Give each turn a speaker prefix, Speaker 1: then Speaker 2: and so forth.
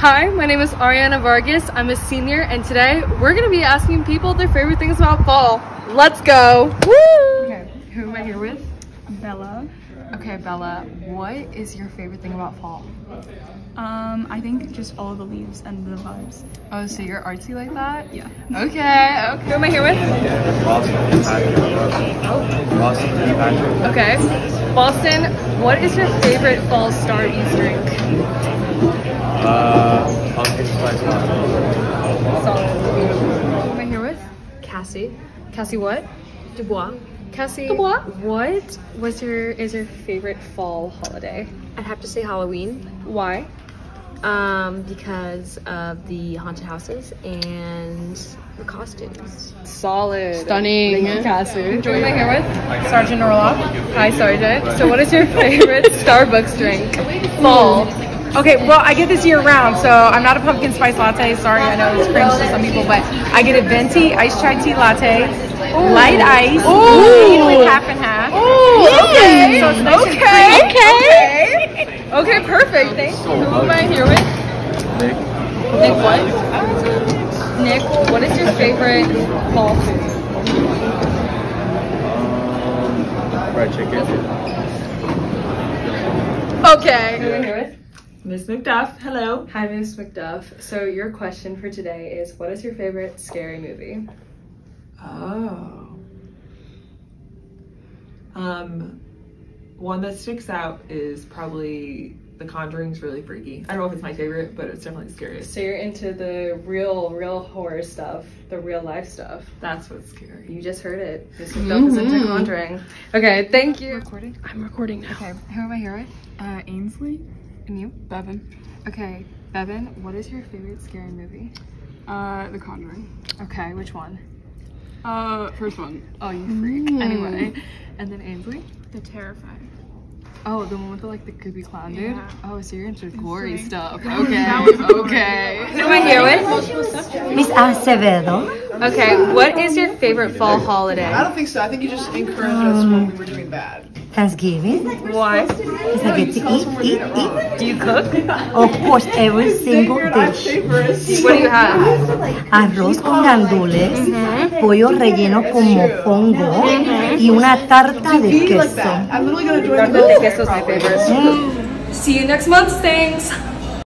Speaker 1: Hi, my name is Arianna Vargas. I'm a senior, and today we're gonna be asking people their favorite things about fall. Let's go! Woo! Okay, who am I here with?
Speaker 2: Bella.
Speaker 1: Okay, Bella, what is your favorite thing about fall?
Speaker 2: Um, I think just all the leaves and the vibes.
Speaker 1: Oh, so you're artsy like that?
Speaker 2: Yeah.
Speaker 1: Okay, okay. Who am I here with?
Speaker 3: Boston, Boston,
Speaker 1: Okay. Boston, what is your favorite fall Starbies drink?
Speaker 3: Uh, pumpkin spice latte.
Speaker 1: Solid. Who am I here with?
Speaker 4: Cassie
Speaker 1: Cassie, what?
Speaker 4: Dubois.
Speaker 1: Cassie,
Speaker 4: Dubois.
Speaker 1: what was your is your favorite fall holiday?
Speaker 4: I'd have to say Halloween,
Speaker 1: Why?
Speaker 4: um, because of the haunted houses and the costumes.
Speaker 1: Solid.
Speaker 5: Stunning.
Speaker 1: Thank you, Cassie. Who am I here with? Sergeant Orloff. Hi, Sergeant. So, what is your favorite Starbucks drink? Fall.
Speaker 6: Okay, well, I get this year round, so I'm not a pumpkin spice latte. Sorry, I know it's cringe to some people, but I get a venti iced chai tea latte, light ice, usually half and half.
Speaker 1: Okay.
Speaker 6: So it's nice and
Speaker 1: okay.
Speaker 6: creamy.
Speaker 1: Okay. Okay. Perfect. Thank you. Who am I here with?
Speaker 3: Nick.
Speaker 1: Nick. What? Nick. What is your favorite fall food?
Speaker 3: Um, fried chicken.
Speaker 1: Okay.
Speaker 6: Miss McDuff, hello.
Speaker 1: Hi, Miss McDuff. So, your question for today is what is your favorite scary movie?
Speaker 7: Oh. Um, one that sticks out is probably The Conjuring's really freaky. I don't know if it's my favorite, but it's definitely the scariest.
Speaker 1: So, you're into the real, real horror stuff, the real life stuff.
Speaker 7: That's what's scary.
Speaker 1: You just heard it. Miss McDuff is into Conjuring. Okay, thank you.
Speaker 5: Recording? I'm recording now.
Speaker 1: Okay, who am I here with?
Speaker 2: Uh, Ainsley.
Speaker 1: And you?
Speaker 5: Bevan.
Speaker 1: Okay, Bevan, what is your favorite scary movie?
Speaker 5: Uh, The Conjuring.
Speaker 1: Okay, which one?
Speaker 5: Uh, first one.
Speaker 1: Oh, you freak. Anyway, and then Ainsley?
Speaker 2: The Terrifier.
Speaker 1: Oh, the one with the like the creepy clown dude.
Speaker 2: Yeah.
Speaker 1: Oh, so you're into gory
Speaker 2: Insane.
Speaker 1: stuff.
Speaker 2: That
Speaker 1: Okay.
Speaker 2: that was gory.
Speaker 1: okay. Who am I here with?
Speaker 8: Miss Acevedo.
Speaker 1: Okay. What is your favorite fall holiday?
Speaker 9: I don't think so. I think you just encouraged us when we were doing bad.
Speaker 8: Thanksgiving.
Speaker 1: Why?
Speaker 8: Because I get to eat, eat, eat.
Speaker 1: Do you cook?
Speaker 8: Of course, every single dish.
Speaker 1: What do you have?
Speaker 8: Arroz con gandules, mm-hmm. pollo relleno con mofongo y mm-hmm. una tarta de queso.
Speaker 9: I'm literally gonna join
Speaker 1: Tarta
Speaker 9: the
Speaker 1: de queso is my favorite. Mm. See you next month, thanks.